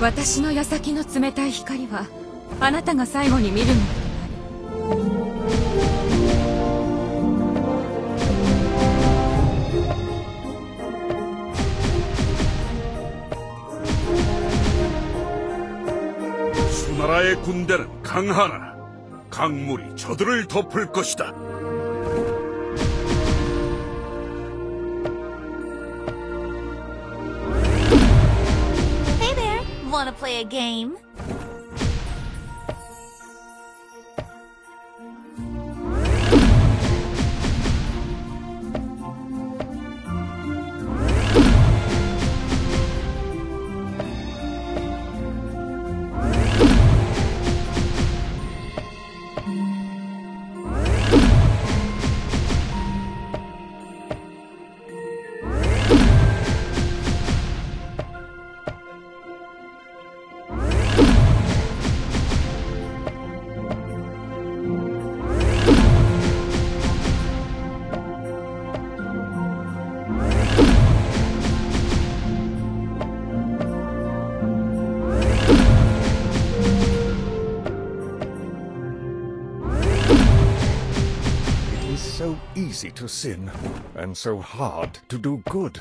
私の矢先の冷たい光はあなたが最後に見るものとなる수 수나라의 군대는 강하나 강물이 저들을 덮을 것이다. Play a game? So easy to sin, and so hard to do good.